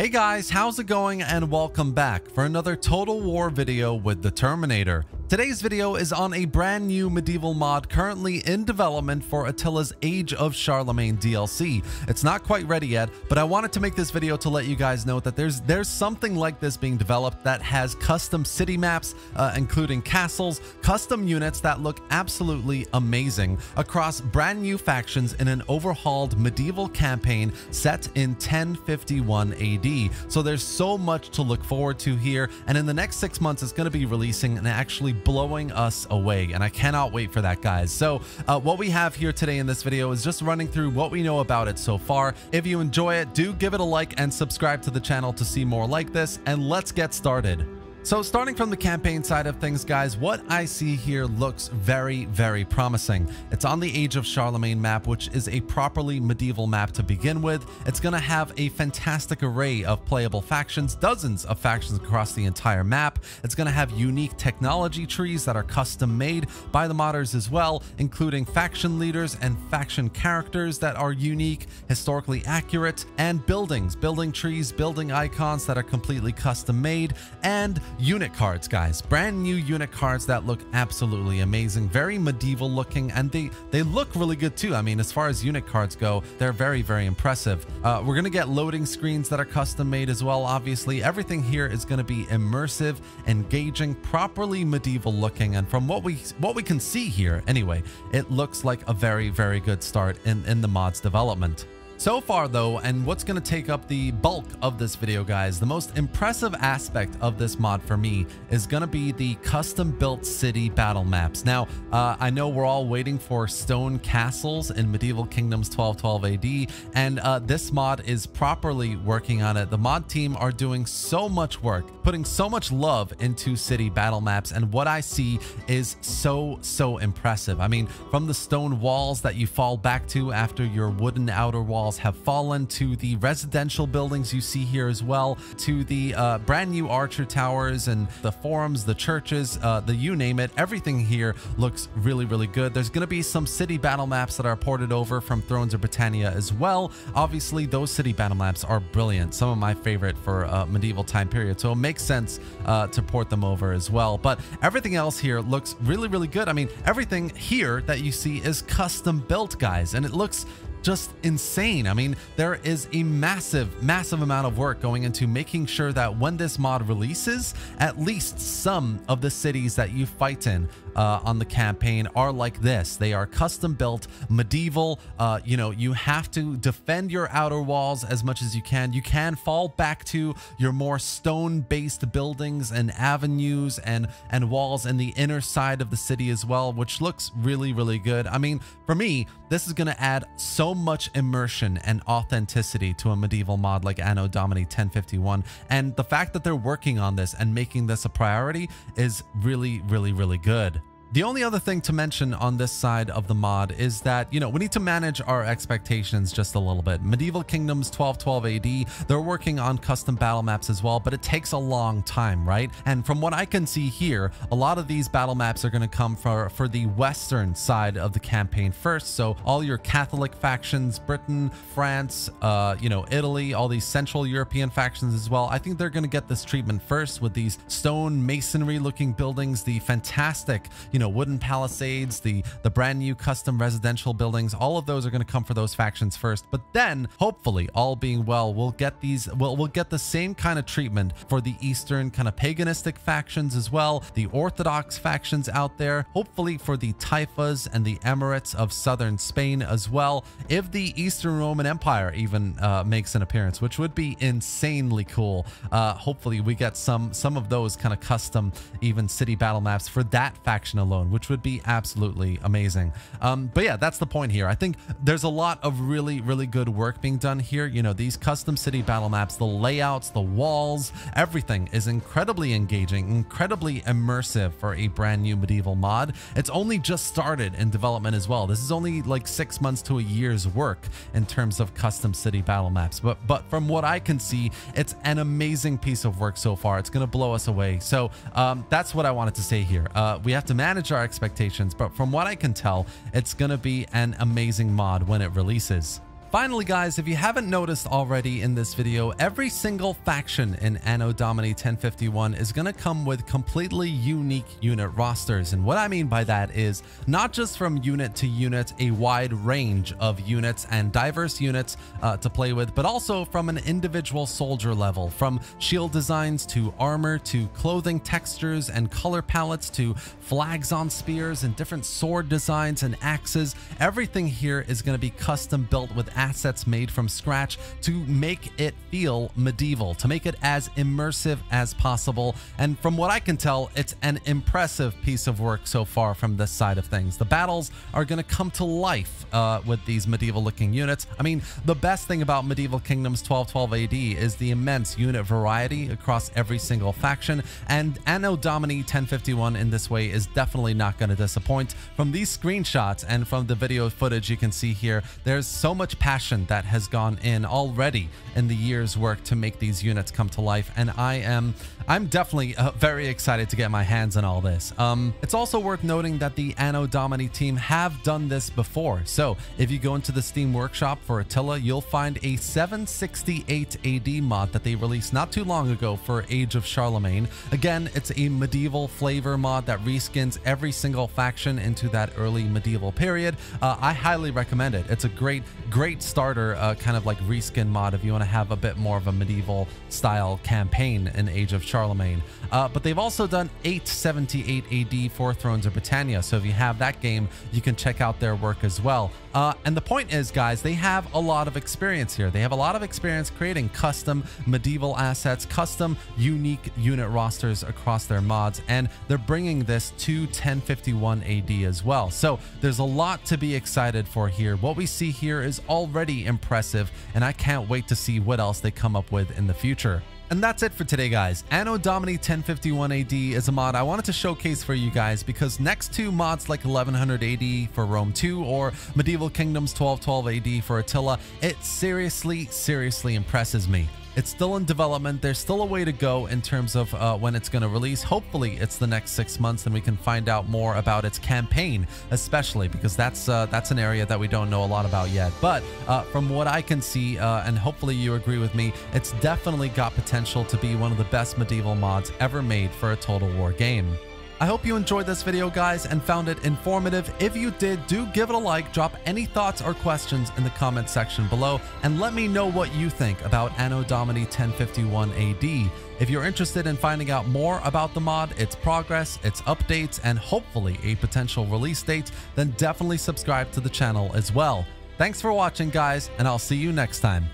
Hey guys, how's it going and welcome back for another Total War video with the Terminator. Today's video is on a brand new medieval mod currently in development for Attila's Age of Charlemagne DLC. It's not quite ready yet, but I wanted to make this video to let you guys know that there's there's something like this being developed that has custom city maps, uh, including castles, custom units that look absolutely amazing across brand new factions in an overhauled medieval campaign set in 1051 AD. So there's so much to look forward to here, and in the next six months, it's going to be releasing and actually blowing us away and I cannot wait for that guys. So uh, what we have here today in this video is just running through what we know about it so far. If you enjoy it, do give it a like and subscribe to the channel to see more like this and let's get started. So starting from the campaign side of things, guys, what I see here looks very, very promising. It's on the Age of Charlemagne map, which is a properly medieval map to begin with. It's going to have a fantastic array of playable factions, dozens of factions across the entire map. It's going to have unique technology trees that are custom made by the modders as well, including faction leaders and faction characters that are unique, historically accurate, and buildings, building trees, building icons that are completely custom made, and unit cards, guys. Brand new unit cards that look absolutely amazing. Very medieval looking, and they, they look really good too. I mean, as far as unit cards go, they're very, very impressive. Uh, we're going to get loading screens that are custom made as well, obviously. Everything here is going to be immersive, engaging, properly medieval looking, and from what we what we can see here, anyway, it looks like a very, very good start in, in the mod's development. So far though, and what's going to take up the bulk of this video guys, the most impressive aspect of this mod for me is going to be the custom built city battle maps. Now, uh, I know we're all waiting for stone castles in Medieval Kingdoms 1212 AD, and uh, this mod is properly working on it. The mod team are doing so much work, putting so much love into city battle maps, and what I see is so, so impressive. I mean, from the stone walls that you fall back to after your wooden outer walls walls have fallen, to the residential buildings you see here as well, to the uh, brand new Archer Towers and the forums, the churches, uh, the you name it. Everything here looks really, really good. There's going to be some city battle maps that are ported over from Thrones of Britannia as well. Obviously, those city battle maps are brilliant. Some of my favorite for uh, medieval time period. So it makes sense uh, to port them over as well. But everything else here looks really, really good. I mean, everything here that you see is custom built, guys, and it looks just insane. I mean, there is a massive, massive amount of work going into making sure that when this mod releases, at least some of the cities that you fight in uh, on the campaign are like this. They are custom built, medieval. Uh, you know, you have to defend your outer walls as much as you can. You can fall back to your more stone-based buildings and avenues and, and walls in the inner side of the city as well, which looks really, really good. I mean, for me, this is going to add so much immersion and authenticity to a medieval mod like Anno Domini 1051. And the fact that they're working on this and making this a priority is really, really, really good. The only other thing to mention on this side of the mod is that, you know, we need to manage our expectations just a little bit. Medieval Kingdoms 1212 AD, they're working on custom battle maps as well, but it takes a long time, right? And from what I can see here, a lot of these battle maps are going to come for, for the western side of the campaign first. So all your Catholic factions, Britain, France, uh, you know, Italy, all these Central European factions as well. I think they're going to get this treatment first with these stone masonry looking buildings, the fantastic, you know, wooden palisades, the, the brand new custom residential buildings, all of those are going to come for those factions first. But then, hopefully, all being well, we'll get these, we'll, we'll get the same kind of treatment for the Eastern kind of paganistic factions as well, the Orthodox factions out there, hopefully for the Taifas and the Emirates of southern Spain as well, if the Eastern Roman Empire even uh, makes an appearance, which would be insanely cool. Uh, hopefully we get some, some of those kind of custom even city battle maps for that faction alone alone, which would be absolutely amazing. Um, but yeah, that's the point here. I think there's a lot of really, really good work being done here. You know, these custom city battle maps, the layouts, the walls, everything is incredibly engaging, incredibly immersive for a brand new medieval mod. It's only just started in development as well. This is only like six months to a year's work in terms of custom city battle maps. But, but from what I can see, it's an amazing piece of work so far. It's going to blow us away. So um, that's what I wanted to say here. Uh, we have to manage manage our expectations, but from what I can tell, it's going to be an amazing mod when it releases. Finally, guys, if you haven't noticed already in this video, every single faction in Anno Domini 1051 is going to come with completely unique unit rosters. And what I mean by that is not just from unit to unit, a wide range of units and diverse units uh, to play with, but also from an individual soldier level, from shield designs to armor to clothing textures and color palettes to flags on spears and different sword designs and axes. Everything here is going to be custom built with assets made from scratch to make it feel medieval, to make it as immersive as possible. And from what I can tell, it's an impressive piece of work so far from this side of things. The battles are going to come to life uh, with these medieval looking units. I mean, the best thing about Medieval Kingdoms 1212 AD is the immense unit variety across every single faction. And Anno Domini 1051 in this way is definitely not going to disappoint. From these screenshots and from the video footage you can see here, there's so much passion that has gone in already in the year's work to make these units come to life. And I am I'm definitely uh, very excited to get my hands on all this. Um, it's also worth noting that the Anno Domini team have done this before. So if you go into the Steam Workshop for Attila, you'll find a 768 AD mod that they released not too long ago for Age of Charlemagne. Again, it's a medieval flavor mod that reskins every single faction into that early medieval period. Uh, I highly recommend it. It's a great, great starter uh, kind of like reskin mod if you want to have a bit more of a medieval style campaign in Age of Charlemagne. Uh, but they've also done 878 AD for Thrones of Britannia. So if you have that game, you can check out their work as well. Uh, and the point is, guys, they have a lot of experience here. They have a lot of experience creating custom medieval assets, custom unique unit rosters across their mods, and they're bringing this to 1051 AD as well. So there's a lot to be excited for here. What we see here is already impressive, and I can't wait to see what else they come up with in the future. And that's it for today, guys. Anno Domini 1051 AD is a mod I wanted to showcase for you guys because next to mods like 1100 AD for Rome 2 or Medieval Kingdoms 1212 AD for Attila, it seriously, seriously impresses me. It's still in development. There's still a way to go in terms of uh, when it's going to release. Hopefully, it's the next six months, and we can find out more about its campaign, especially because that's uh, that's an area that we don't know a lot about yet. But uh, from what I can see, uh, and hopefully you agree with me, it's definitely got potential to be one of the best medieval mods ever made for a Total War game. I hope you enjoyed this video, guys, and found it informative. If you did, do give it a like, drop any thoughts or questions in the comment section below, and let me know what you think about Anno Domini 1051 AD. If you're interested in finding out more about the mod, its progress, its updates, and hopefully a potential release date, then definitely subscribe to the channel as well. Thanks for watching, guys, and I'll see you next time.